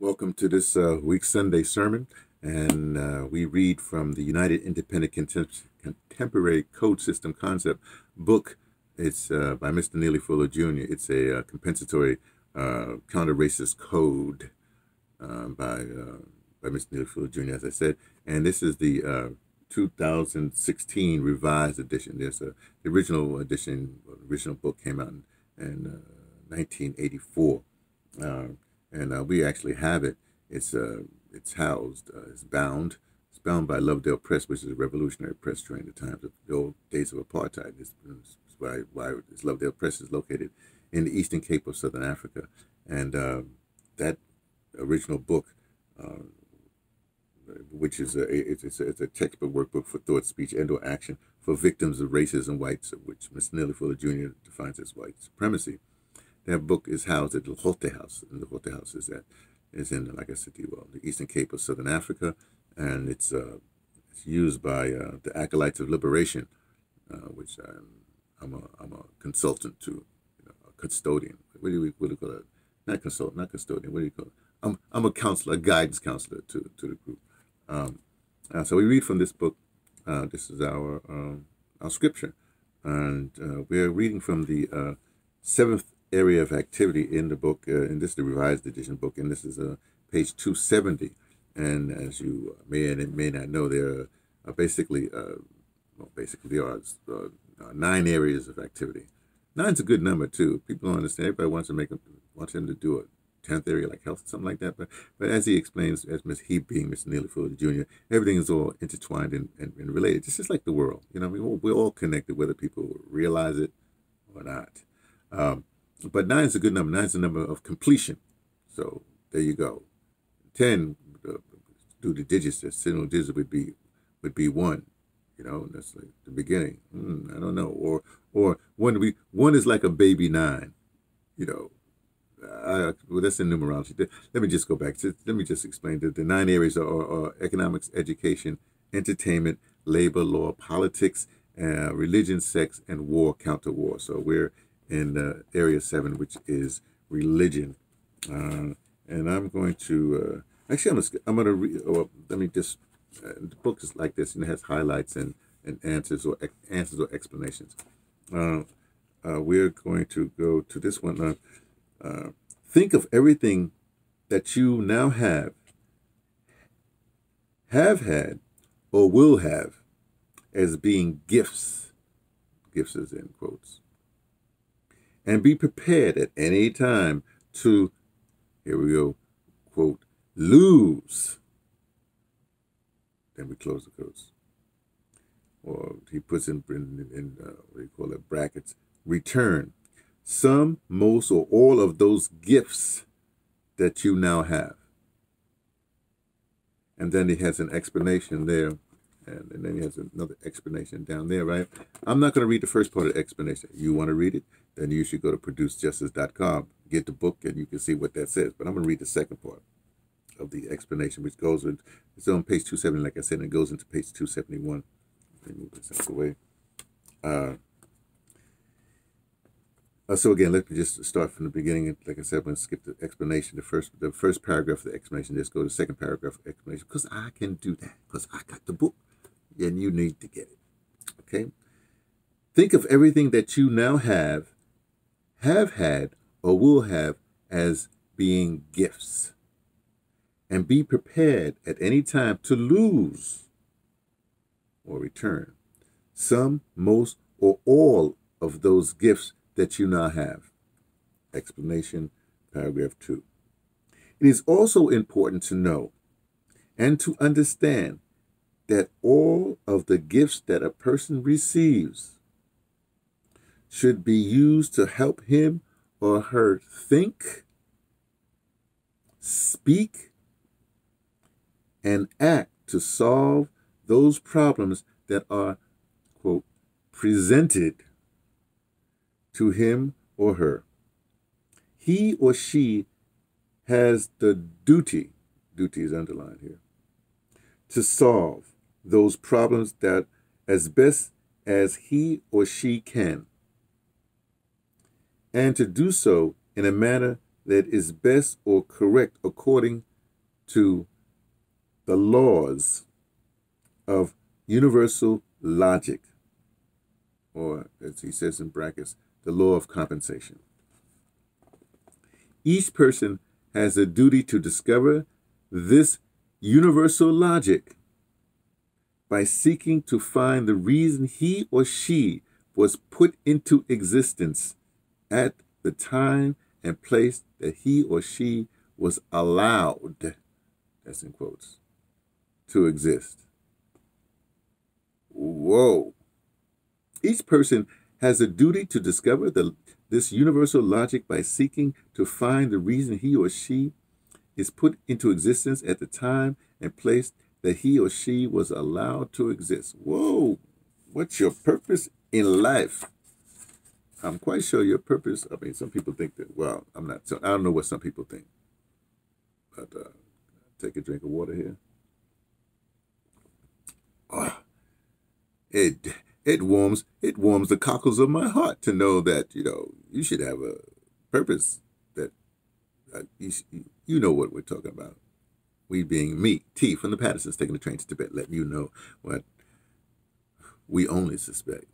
Welcome to this uh, week's Sunday sermon, and uh, we read from the United Independent Contem- Contemporary Code System Concept book. It's uh, by Mr. Neely Fuller Jr. It's a uh, compensatory uh, counter-racist code um, by uh, by Mr. Neely Fuller Jr. As I said, and this is the 2016 revised edition. There's a the original edition, original book came out in, in 1984 and uh, we actually have it. It's uh, it's housed, uh, it's bound. It's bound by Lovedale Press, which is a revolutionary press during the times of the old days of apartheid. This is why why this Lovedale Press is located in the Eastern Cape of Southern Africa, and uh, that original book. Uh, which is a it's, a it's a textbook workbook for thought, speech, and or action for victims of racism, whites, which Mr. Neely Fuller Jr. defines as white supremacy. That book is housed at the Lhote House, and the Lhote House is at is in, like I said, the, well, the Eastern Cape of Southern Africa, and it's uh, it's used by uh, the Acolytes of Liberation, uh, which I'm I'm a I'm a consultant to, you know, a custodian. What do we what do you call it? Not consultant, not custodian. What do you call it? I'm I'm a counselor, a guidance counselor to to the group. Um, uh, so we read from this book. Uh, this is our um, our scripture, and uh, we are reading from the uh, seventh area of activity in the book, uh, and this is the revised edition book, and this is uh, page 270. And as you may and may not know, there are basically, uh, well, basically there are uh, nine areas of activity. Nine's a good number too. People don't understand. Everybody wants to make them, wants him to do a tenth area like health, something like that. But but as he explains, as Miss he being Mr. Neely Fuller Jr., everything is all intertwined and, and, and related. It's just like the world. You know, we're, we're all connected, whether people realize it or not. Um, but nine is a good number. Nine is the number of completion. So there you go. Ten, uh, do the digits. The single digit would be would be one. You know, that's like the beginning. Mm, I don't know. Or or one we one is like a baby nine. You know, uh, well, that's in numerology. Let me just go back. To, let me just explain that the nine areas are, are economics, education, entertainment, labor, law, politics, uh, religion, sex, and war, counter war. So we're in uh, area seven, which is religion. Uh, and I'm going to uh, actually I'm I'm gonna read. Oh, let me just. Uh, the book is like this, and it has highlights and, and answers or answers or explanations. Uh, uh, we're going to go to this one. think of everything that you now have, have had, or will have, as being gifts. Gifts is in quotes and be prepared at any time to, here we go, quote, lose. Then we close the quotes. Or he puts in, in, in uh, what do you call it, brackets, return. Some, most, or all of those gifts that you now have. And then he has an explanation there and, and then he has another explanation down there, right? I'm not going to read the first part of the explanation. You want to read it? Then you should go to producejustice.com, get the book, and you can see what that says. But I'm going to read the second part of the explanation, which goes with, it's on page 270, like I said, and it goes into page 271. Let me move this out. Uh, uh, so again, let me just start from the beginning. Like I said, I'm going to skip the explanation. The first, the first paragraph of the explanation. Just go to the second paragraph of explanation because I can do that because I got the book and you need to get it. Okay? Think of everything that you now have, have had, or will have as being gifts. And be prepared at any time to lose or return some, most, or all of those gifts that you now have. Explanation, paragraph 2. It is also important to know and to understand that all of the gifts that a person receives should be used to help him or her think, speak, and act to solve those problems that are, quote, presented to him or her. He or she has the duty, duty is underlined here, to solve those problems that as best as he or she can, and to do so in a manner that is best or correct according to the laws of universal logic, or as he says in brackets, the law of compensation. Each person has a duty to discover this universal logic by seeking to find the reason he or she was put into existence at the time and place that he or she was allowed, that's in quotes, to exist. Whoa. Each person has a duty to discover the, this universal logic by seeking to find the reason he or she is put into existence at the time and place that he or she was allowed to exist. Whoa, what's your purpose in life? I'm quite sure your purpose, I mean, some people think that, well, I'm not, so I don't know what some people think. But uh, take a drink of water here. Oh, it it warms it warms the cockles of my heart to know that you know you should have a purpose that uh, you, you know what we're talking about we being me t from the pattersons taking the train to tibet letting you know what we only suspect